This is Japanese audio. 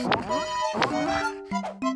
Huh?